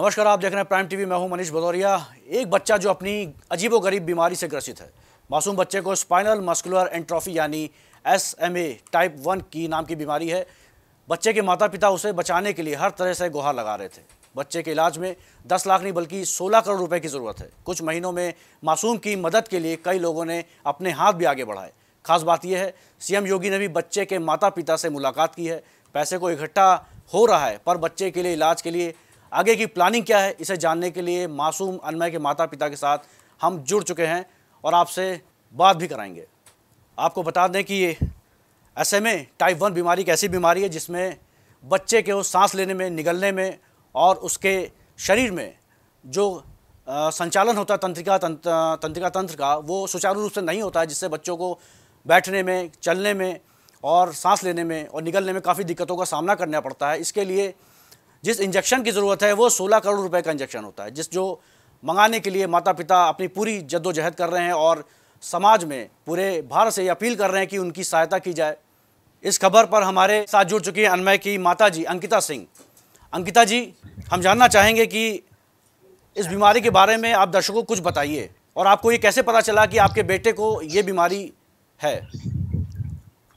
नमस्कार, आप देख रहे हैं प्राइम टीवी मैं हूँ मनीष भदौरिया। एक बच्चा जो अपनी अजीबोगरीब बीमारी से ग्रसित है। मासूम बच्चे को स्पाइनल मस्कुलर एंट्रोफी यानी S M A type one की नाम की बीमारी है। बच्चे के माता पिता उसे बचाने के लिए हर तरह से गुहार लगा रहे थे। बच्चे के इलाज में 10 लाख नहीं, बल्कि 16 करोड़ रुपए की ज़रूरत है। कुछ महीनों में मासूम की मदद के लिए कई लोगों ने अपने हाथ भी आगे बढ़ाए। खास बात यह है सीएम योगी ने भी बच्चे के माता पिता से मुलाकात की है। पैसे को इकट्ठा हो रहा है, पर बच्चे के लिए इलाज के लिए आगे की प्लानिंग क्या है, इसे जानने के लिए मासूम अनमय के माता पिता के साथ हम जुड़ चुके हैं और आपसे बात भी कराएँगे। आपको बता दें कि ये एस टाइप वन बीमारी एक ऐसी बीमारी है जिसमें बच्चे के उस सांस लेने में, निगलने में और उसके शरीर में जो संचालन होता है तंत्रिका तंत्र तंत्रिका तंत्र का, वो सुचारू रूप से नहीं होता है, जिससे बच्चों को बैठने में, चलने में और सांस लेने में और निगलने में काफ़ी दिक्कतों का सामना करना पड़ता है। इसके लिए जिस इंजेक्शन की ज़रूरत है, वो 16 करोड़ रुपए का इंजेक्शन होता है। जिस जो मंगाने के लिए माता पिता अपनी पूरी जद्दोजहद कर रहे हैं और समाज में पूरे भारत से अपील कर रहे हैं कि उनकी सहायता की जाए। इस खबर पर हमारे साथ जुड़ चुकी हैं अनमय की माता जी अंकिता सिंह। अंकिता जी, हम जानना चाहेंगे कि इस बीमारी के बारे में आप दर्शकों को कुछ बताइए और आपको ये कैसे पता चला कि आपके बेटे को ये बीमारी है?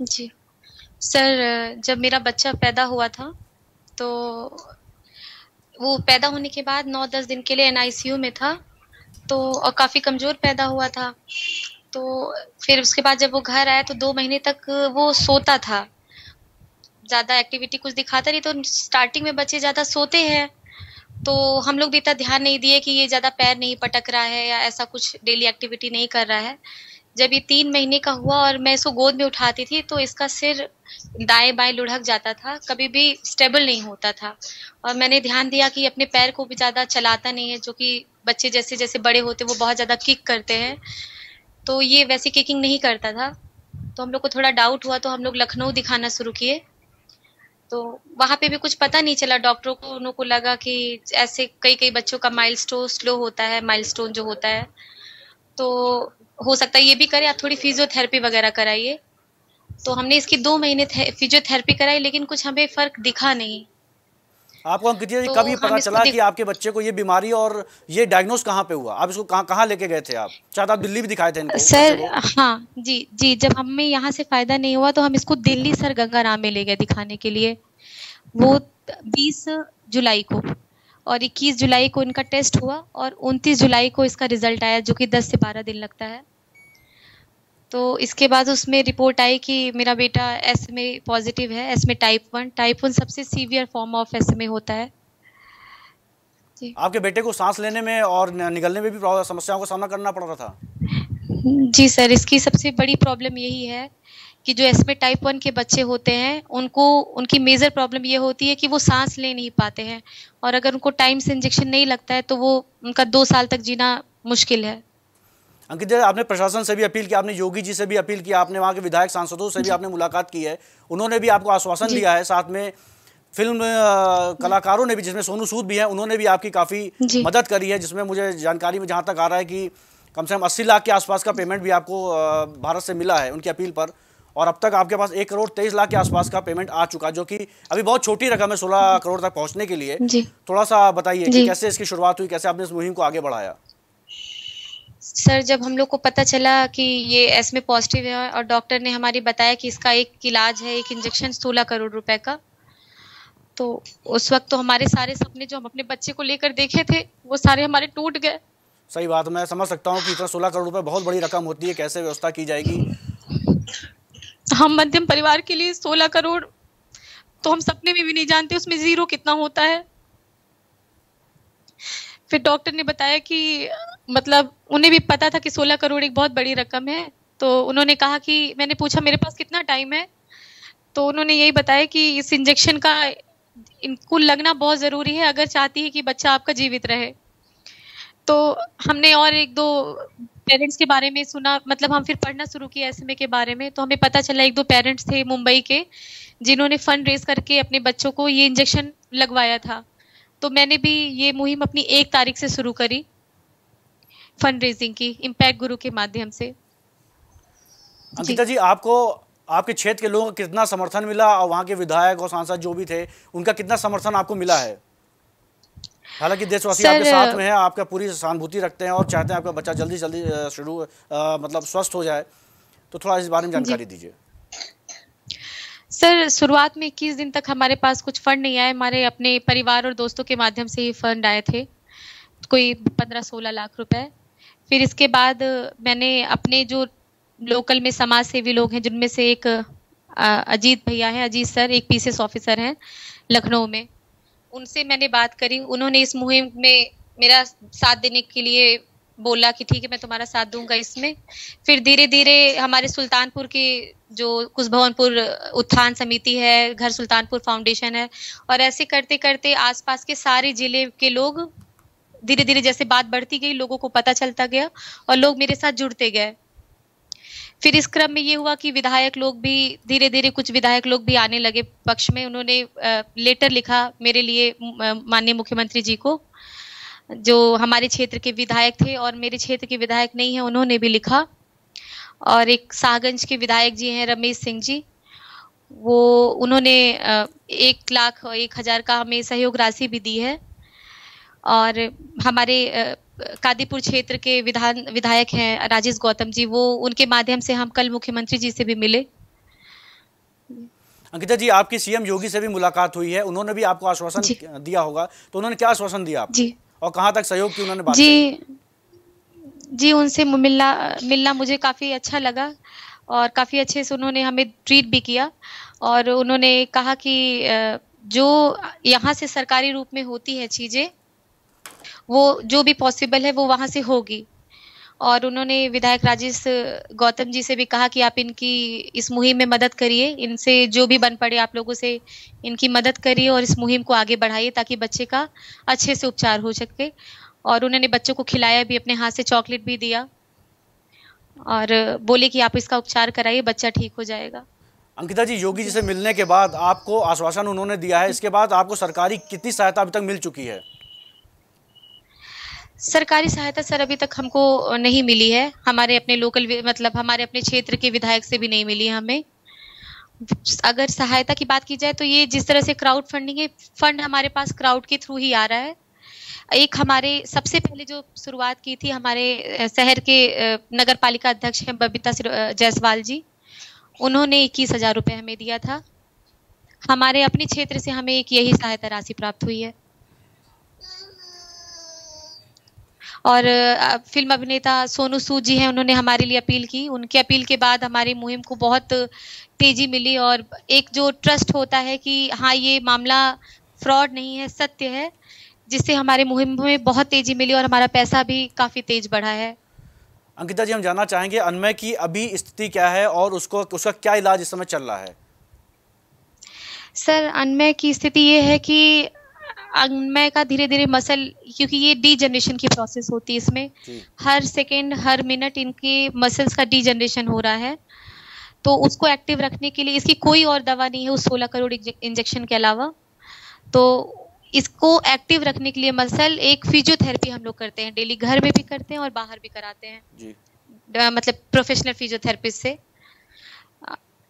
जी। सर, जब मेरा बच्चा पैदा हुआ था तो वो पैदा होने के बाद नौ दस दिन के लिए एनआईसीयू में था तो और काफ़ी कमज़ोर पैदा हुआ था। तो फिर उसके बाद जब वो घर आया तो दो महीने तक वो सोता था। ज़्यादा एक्टिविटी कुछ दिखाता नहीं तो स्टार्टिंग में बच्चे ज़्यादा सोते हैं। तो हम लोग भी इतना ध्यान नहीं दिए कि ये ज़्यादा पैर नहीं पटक रहा है या ऐसा कुछ डेली एक्टिविटी नहीं कर रहा है। जब ये तीन महीने का हुआ और मैं इसको गोद में उठाती थी तो इसका सिर दाएँ बाएँ लुढ़क जाता था, कभी भी स्टेबल नहीं होता था। और मैंने ध्यान दिया कि अपने पैर को भी ज़्यादा चलाता नहीं है, जो कि बच्चे जैसे जैसे बड़े होते वो बहुत ज़्यादा किक करते हैं। तो ये वैसी किकिंग नहीं करता था। तो हम लोग को थोड़ा डाउट हुआ तो हम लोग लखनऊ दिखाना शुरू किए। तो वहाँ पे भी कुछ पता नहीं चला डॉक्टरों को उन को लगा कि ऐसे कई कई बच्चों का माइलस्टोन स्लो होता है माइलस्टोन जो होता है। तो हो सकता है ये भी करें आप थोड़ी फिजियोथेरेपी वगैरह कराइए। तो हमने इसकी दो महीने फिजियोथेरेपी कराई लेकिन कुछ हमें फ़र्क दिखा नहीं। आपको अंकिता जी तो कभी पता चला कि आपके बच्चे को ये बीमारी और ये डायग्नोस कहाँ पे हुआ? आप इसको कहाँ कहाँ लेके गए थे आप? शायद आप दिल्ली भी दिखाए थे इनको सर हाँ जी जी जब हमें यहाँ से फ़ायदा नहीं हुआ तो हम इसको दिल्ली सर गंगा राम में ले गए दिखाने के लिए। वो बीस जुलाई को और इक्कीस जुलाई को इनका टेस्ट हुआ और उनतीस जुलाई को इसका रिज़ल्ट आया जो कि दस से बारह दिन लगता है। तो इसके बाद उसमें रिपोर्ट आई कि मेरा बेटा एस में पॉजिटिव है एस में टाइप वन टाइप वन सबसे सीवियर फॉर्म ऑफ़ एस में होता है। जी। आपके बेटे को सांस लेने में और निकलने में भी समस्याओं का सामना करना पड़ रहा था? जी सर इसकी सबसे बड़ी प्रॉब्लम यही है कि जो एस एसमे टाइप वन के बच्चे होते हैं उनको उनकी मेजर प्रॉब्लम ये होती है कि वो सांस ले नहीं पाते हैं। और अगर उनको टाइम से इंजेक्शन नहीं लगता है तो वो उनका दो साल तक जीना मुश्किल है। अंकित जी आपने प्रशासन से भी अपील की आपने योगी जी से भी अपील की आपने वहाँ के विधायक सांसदों से भी आपने मुलाकात की है। उन्होंने भी आपको आश्वासन दिया है साथ में फ़िल्म कलाकारों ने भी जिसमें सोनू सूद भी हैं उन्होंने भी आपकी काफ़ी मदद करी है जिसमें मुझे जानकारी में जहाँ तक आ रहा है कि कम से कम अस्सी लाख के आसपास का पेमेंट भी आपको भारत से मिला है उनकी अपील पर। और अब तक आपके पास एक करोड़ तेईस लाख के आसपास का पेमेंट आ चुका जो कि अभी बहुत छोटी रकम है सोलह करोड़ तक पहुँचने के लिए। थोड़ा सा बताइए कि कैसे इसकी शुरुआत हुई कैसे आपने इस मुहिम को आगे बढ़ाया? सर जब हम लोग को पता चला कि ये एस में पॉजिटिव है और डॉक्टर ने हमारी बताया कि इसका एक इलाज है एक इंजेक्शन सोलह करोड़ रुपए का तो उस वक्त तो हमारे सारे सपने जो हम अपने बच्चे को लेकर देखे थे वो सारे हमारे टूट गए। सही बात मैं समझ सकता हूँ कि इतना सोलह करोड़ रुपए बहुत बड़ी रकम होती है कैसे व्यवस्था की जाएगी? हम मध्यम परिवार के लिए सोलह करोड़ तो हम सपने में भी नहीं जानते उसमें ज़ीरो कितना होता है। फिर डॉक्टर ने बताया कि मतलब उन्हें भी पता था कि 16 करोड़ एक बहुत बड़ी रकम है तो उन्होंने कहा कि, मैंने पूछा, मेरे पास कितना टाइम है? तो उन्होंने यही बताया कि इस इंजेक्शन का इनको लगना बहुत ज़रूरी है, अगर चाहती है कि बच्चा आपका जीवित रहे। तो हमने और एक दो पेरेंट्स के बारे में सुना मतलब हम फिर पढ़ना शुरू किया एस के बारे में तो हमें पता चला एक दो पेरेंट्स थे मुंबई के, जिन्होंने फंड रेज करके अपने बच्चों को ये इंजेक्शन लगवाया था। तो मैंने भी ये मुहिम अपनी एक तारीख से शुरू करी फंड रेजिंग की इम्पैक्ट गुरु के माध्यम से। अंकिता जी आपको आपके क्षेत्र के लोगों का कितना समर्थन मिला और वहाँ के विधायक और सांसद जो भी थे उनका कितना समर्थन आपको मिला है? हालाँकि देशवासी आपके साथ में है आपका पूरी सहानुभूति रखते हैं और चाहते हैं आपका बच्चा जल्दी जल्दी शुरू मतलब स्वस्थ हो जाए। तो थोड़ा इस बारे में जानकारी दीजिए। सर, शुरुआत में 21 दिन तक हमारे पास कुछ फंड नहीं आए। हमारे अपने परिवार और दोस्तों के माध्यम से ही फंड आए थे। कोई 15-16 लाख रुपए। फिर इसके बाद मैंने अपने जो लोकल में समाज सेवी लोग हैं, जिनमें से एक अजीत भैया हैं। अजीत सर एक पीसीएस ऑफिसर हैं लखनऊ में। उनसे मैंने बात करी। उन्होंने इस मुहिम में मेरा साथ देने के लिए बोला कि ठीक है, मैं तुम्हारा साथ दूँगा इसमें। फिर धीरे धीरे हमारे सुल्तानपुर के जो कुशभवनपुर उत्थान समिति है, घर सुल्तानपुर फाउंडेशन है, और ऐसे करते करते आसपास के सारे ज़िले के लोग धीरे धीरे जैसे बात बढ़ती गई, लोगों को पता चलता गया और लोग मेरे साथ जुड़ते गए। फिर इस क्रम में ये हुआ कि विधायक लोग भी, धीरे धीरे कुछ विधायक लोग भी आने लगे पक्ष में। उन्होंने लेटर लिखा मेरे लिए माननीय मुख्यमंत्री जी को। जो हमारे क्षेत्र के विधायक थे और मेरे क्षेत्र के विधायक नहीं है उन्होंने भी लिखा। और एक शाहगंज के विधायक जी हैं रमेश सिंह जी। वो उन्होंने एक लाख एक हज़ार का हमें सहयोग राशि भी दी है। और हमारे कादीपुर क्षेत्र के विधान विधायक हैं राजेश गौतम जी वो उनके माध्यम से हम कल मुख्यमंत्री जी से भी मिले। अंकिता जी आपकी सीएम योगी से भी मुलाकात हुई है। उन्होंने भी आपको आश्वासन दिया होगा। तो उन्होंने क्या आश्वासन दिया आपको? जी। और कहाँ तक सहयोग की उन्होंने बात जी। जी जी उनसे मिलना मिलना मुझे काफ़ी अच्छा लगा और काफ़ी अच्छे से उन्होंने हमें ट्रीट भी किया और उन्होंने कहा कि जो यहाँ से सरकारी रूप में होती है चीज़ें वो जो भी पॉसिबल है वो वहाँ से होगी। और उन्होंने विधायक राजेश गौतम जी से भी कहा कि आप इनकी, इस मुहिम में मदद करिए। इनसे जो भी बन पड़े, आप लोगों से इनकी मदद करिए और इस मुहिम को आगे बढ़ाइए ताकि बच्चे का अच्छे से उपचार हो सके। और उन्होंने बच्चों को खिलाया भी, अपने हाथ से चॉकलेट भी दिया। और बोले कि आप इसका उपचार कराइए, बच्चा ठीक हो जाएगा। अंकिता जी, योगी जी से मिलने के बाद आपको आश्वासन उन्होंने दिया है। इसके बाद आपको सरकारी कितनी सहायता अभी तक मिल चुकी है? सरकारी सहायता सर अभी तक हमको नहीं मिली है। हमारे अपने लोकल मतलब हमारे अपने क्षेत्र के विधायक से भी नहीं मिली हमें। अगर सहायता की बात की जाए तो ये जिस तरह से क्राउड फंडिंग है फंड हमारे पास क्राउड के थ्रू ही आ रहा है। एक हमारे सबसे पहले जो शुरुआत की थी हमारे शहर के नगर पालिका अध्यक्ष हैं बबीता जायसवाल जी। उन्होंने इक्कीस हज़ार रुपये हमें दिया था। हमारे अपने क्षेत्र से हमें एक यही सहायता राशि प्राप्त हुई है। और फ़िल्म अभिनेता सोनू सूद जी हैं उन्होंने हमारे लिए अपील की। उनके अपील के बाद हमारी मुहिम को बहुत तेज़ी मिली और एक जो ट्रस्ट होता है कि हाँ ये मामला फ्रॉड नहीं है सत्य है जिससे हमारे मुहिम में बहुत तेज़ी मिली और हमारा पैसा भी काफ़ी तेज बढ़ा है। अंकिता जी हम जानना चाहेंगे अनमय की अभी स्थिति क्या है और उसको उसका क्या इलाज इस समय चल रहा है? सर अनमय की स्थिति ये है कि अनमय का धीरे धीरे मसल क्योंकि ये डी जनरेशन की प्रोसेस होती है इसमें। हर सेकेंड हर मिनट इनके मसल्स का डी जनरेशन हो रहा है। तो उसको एक्टिव रखने के लिए इसकी कोई और दवा नहीं है उस 16 करोड़ इंजेक्शन के अलावा। तो इसको एक्टिव रखने के लिए मसल एक फिजियोथेरेपी हम लोग करते हैं। डेली घर में भी करते हैं और बाहर भी कराते हैं। जी। मतलब प्रोफेशनल फिजियोथेरेपिस्ट से।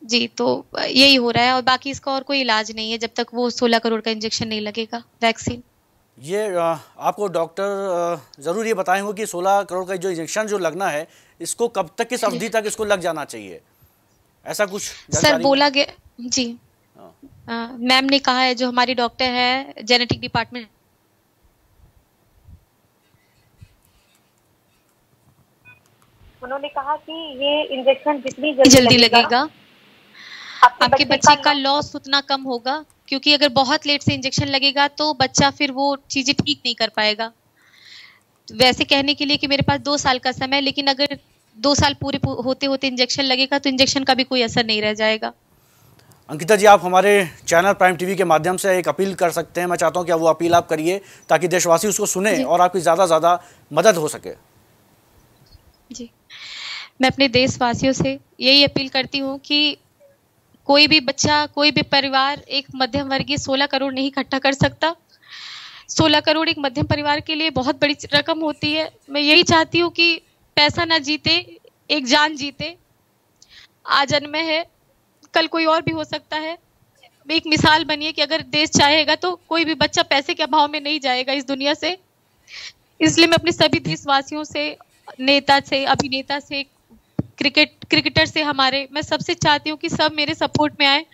जी तो यही हो रहा है और बाकी इसका और कोई इलाज नहीं है जब तक वो 16 करोड़ का इंजेक्शन नहीं लगेगा वैक्सीन। ये आपको डॉक्टर ज़रूर ये बताए होंगे कि 16 करोड़ का जो इंजेक्शन जो लगना है इसको कब तक किस अवधि तक इसको लग जाना चाहिए? ऐसा कुछ सर बोला गया जी। हाँ। मैम ने कहा है जो हमारी डॉक्टर है जेनेटिक डिपार्टमेंट उन्होंने कहा कि ये इंजेक्शन जितनी जल्दी, जल्दी लगेगा, लगेगा। आपके बच्चे का लॉस उतना कम होगा क्योंकि अगर बहुत लेट से इंजेक्शन लगेगा तो बच्चा फिर वो चीज़ें ठीक नहीं कर पाएगा। वैसे कहने के लिए कि मेरे पास दो साल का समय है लेकिन अगर दो साल पूरे होते होते इंजेक्शन लगेगा तो इंजेक्शन का भी कोई असर नहीं रह जाएगा। अंकिता जी आप हमारे चैनल प्राइम टीवी के माध्यम से एक अपील कर सकते हैं। मैं चाहता हूँ कि वो अपील आप करिए ताकि देशवासी उसको सुने और आपकी ज़्यादा ज़्यादा मदद हो सके। जी। मैं अपने देशवासियों से यही अपील करती हूँ कि कोई भी बच्चा, कोई भी परिवार एक मध्यम वर्गीय सोलह करोड़ नहीं इकट्ठा कर सकता। सोलह करोड़ एक मध्यम परिवार के लिए बहुत बड़ी रकम होती है। मैं यही चाहती हूँ कि पैसा ना जीते, एक जान जीते। आज अनमय है, कल कोई और भी हो सकता है। एक मिसाल बनिए कि अगर देश चाहेगा तो कोई भी बच्चा पैसे के अभाव में नहीं जाएगा इस दुनिया से। इसलिए मैं अपने सभी देशवासियों से, नेता से, अभिनेता से क्रिकेट क्रिकेटर से हमारे। मैं सबसे चाहती हूँ कि सब मेरे सपोर्ट में आए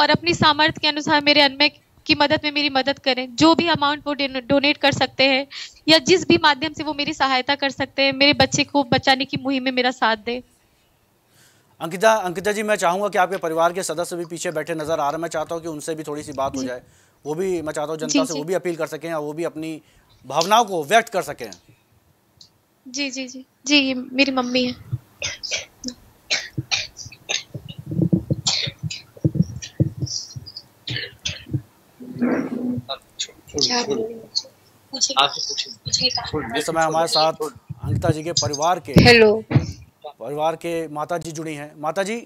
और अपनी सामर्थ्य के अनुसार मेरे अनमय की मदद में मेरी मदद करें। जो भी अमाउंट वो डोनेट कर सकते हैं या जिस भी माध्यम से वो मेरी सहायता कर सकते हैं मेरे बच्चे को बचाने की मुहिम में मेरा साथ दे। अंकिता अंकिता जी मैं चाहूँगा कि आपके परिवार के सदस्य भी पीछे बैठे नज़र आ रहे हैं। मैं चाहता हूँ कि उनसे भी थोड़ी सी बात हो जाए। वो भी मैं चाहता हूँ जनता से वो भी अपील कर सकें और वो भी अपनी भावनाओं को व्यक्त कर सकें। जी जी जी। जी मेरी मम्मी है। इस समय हमारे साथ अंकिता जी के परिवार के हेलो परिवार के माता जी जुड़ी हैं। माता जी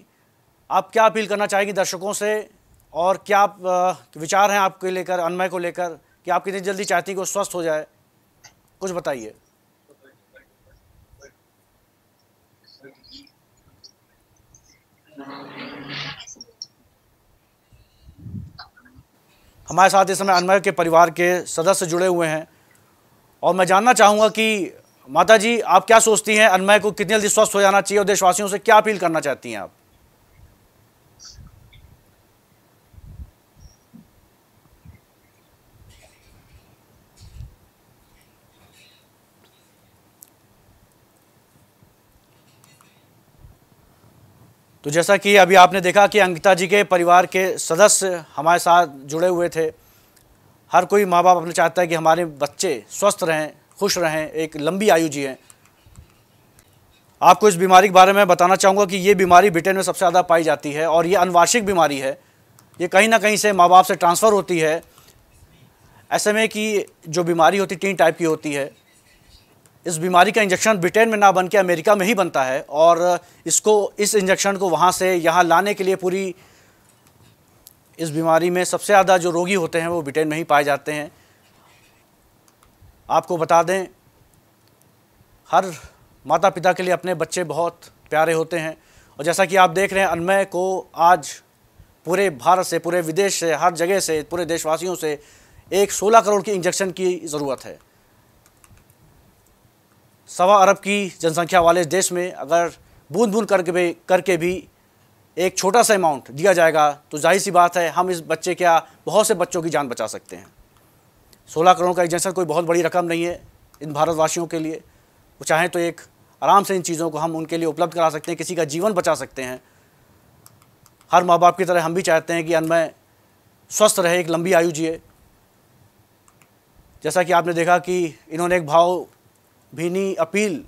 आप क्या अपील करना चाहेंगी दर्शकों से? और क्या आप विचार हैं आपके लेकर अनमय को लेकर कि आप कितनी जल्दी चाहती हैं कि वो स्वस्थ हो जाए? कुछ बताइए। हमारे साथ इस समय अनमय के परिवार के सदस्य जुड़े हुए हैं। और मैं जानना चाहूँगा कि माता जी आप क्या सोचती हैं? अनमय को कितनी जल्दी स्वस्थ हो जाना चाहिए और देशवासियों से क्या अपील करना चाहती हैं आप? तो जैसा कि अभी आपने देखा कि अंकिता जी के परिवार के सदस्य हमारे साथ जुड़े हुए थे, हर कोई माँ बाप अपने चाहता है कि हमारे बच्चे स्वस्थ रहें, खुश रहें, एक लंबी आयु जिए। आपको इस बीमारी के बारे में बताना चाहूँगा कि ये बीमारी ब्रिटेन में सबसे ज़्यादा पाई जाती है और ये अनवार्षिक बीमारी है। ये कहीं ना कहीं से माँ बाप से ट्रांसफ़र होती है। ऐसे में कि जो बीमारी होती तीन टाइप की होती है इस बीमारी का इंजेक्शन ब्रिटेन में ना बन के अमेरिका में ही बनता है और इसको, इस इंजेक्शन को वहाँ से यहाँ लाने के लिए पूरी इस बीमारी में सबसे ज़्यादा जो रोगी होते हैं वो ब्रिटेन में ही पाए जाते हैं। आपको बता दें, हर माता पिता के लिए अपने बच्चे बहुत प्यारे होते हैं। और जैसा कि आप देख रहे हैं, अनमय को आज पूरे भारत से, पूरे विदेश से, हर जगह से, पूरे देशवासियों से एक 16 करोड़ की इंजेक्शन की ज़रूरत है। सवा अरब की जनसंख्या वाले देश में अगर बूंद बूंद करके भी करके भी एक छोटा सा अमाउंट दिया जाएगा तो ज़ाहिर सी बात है, हम इस बच्चे क्या, बहुत से बच्चों की जान बचा सकते हैं। सोलह करोड़ का इंजेक्शन कोई बहुत बड़ी रकम नहीं है इन भारतवासियों के लिए। वो चाहें तो एक आराम से इन चीज़ों को हम उनके लिए उपलब्ध करा सकते हैं, किसी का जीवन बचा सकते हैं। हर माँ बाप की तरह हम भी चाहते हैं कि अनमय, स्वस्थ रहे, एक लंबी आयु जिए। जैसा कि आपने देखा कि इन्होंने एक भाव भीनी अपील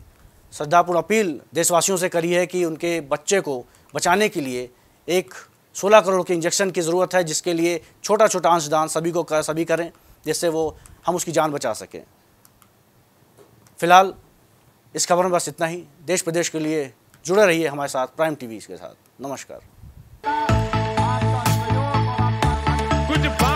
श्रद्धापूर्ण अपील देशवासियों से करी है कि उनके बच्चे को बचाने के लिए एक 16 करोड़ के इंजेक्शन की ज़रूरत है जिसके लिए छोटा छोटा अंशदान सभी को कर, सभी करें जिससे वो हम उसकी जान बचा सकें। फ़िलहाल इस खबर में बस इतना ही। देश प्रदेश के लिए जुड़े रहिए हमारे साथ प्राइम टीवी के साथ। नमस्कार। कुछ